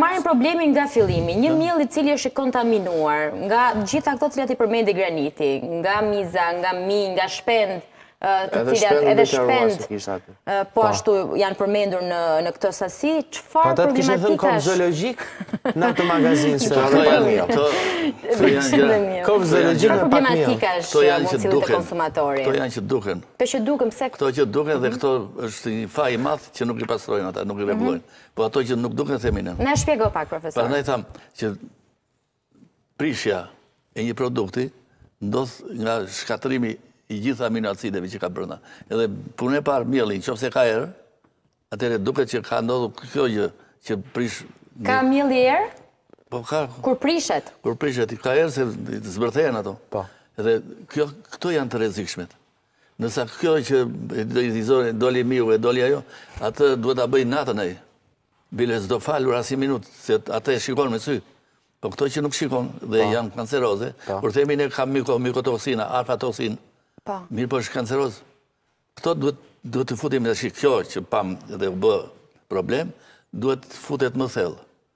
Marrin problemin nga fillimi, një miell i cili është i kontaminuar nga të gjitha këto të cilat i përmendi Graniti, nga miza, nga minj, nga shpend, të cilat edhe shpend po ashtu janë përmendur në këtë sasi, çfarë problematika është? Ata të kishin thënë kopsht zoologjik në atë magazinë se ka dhe pak miell. Këto janë gjëra. Kopsht zoologjik me pak miell. Këto janë që duken. Këto janë që duken. Këto që duken, pse? Këto që duken dhe këto është një faj i madh që nuk i pastrojnë ata, nuk i rregullojnë. Po ato që nuk duken themi ne. Na shpjego pak, profesor. Prandaj thamë që prishja e një produkti ndodh nga shkatërrimi i gjithë aminoacideve që ka brënda. Edhe puna e parë miellin, qoftë se ka erë, atëherë duket që ka ndodhur kjo gjë që prish... Ka mielli erë? Po ka... Kur prishet? Kur prishet, ka erë se zbërthehen ato. Po. Edhe kjo, këto janë të rrezikshmet. Ndërsa kjo që do i dhizore, doli miu e doli ajo, atë duhet ta bëj natën ai. Bile s'do falur asnjë minutë, se atë e shikon me sy. Po këto që nuk shikon dhe po. janë kanceroze, po. kur themi ne ka miko, mikotoksina, aflatoksinë, po. mirëpo është kanceroz. Këto duhet, duhet të futemi në shikë kjo që pamë dhe u bë problem, duhet futet më thellë.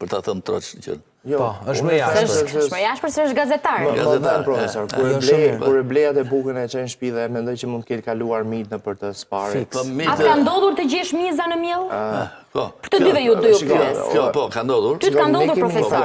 Për ta thënë troç në qënë. Jo, po, është më jashtë. Është më jashtë përse është gazetar. Më gazetar, profesor. Kur e blej atë bukën e çon në shtëpi dhe mendoj që mund të kenë kaluar minjtë nëpër të, s'para. Po, A ka ndodhur të gjesh miza në miell? Po. Për të dyve ju dy ju pyes. Jo, po, ka ndodhur. Ty të ka ndodhur profesor.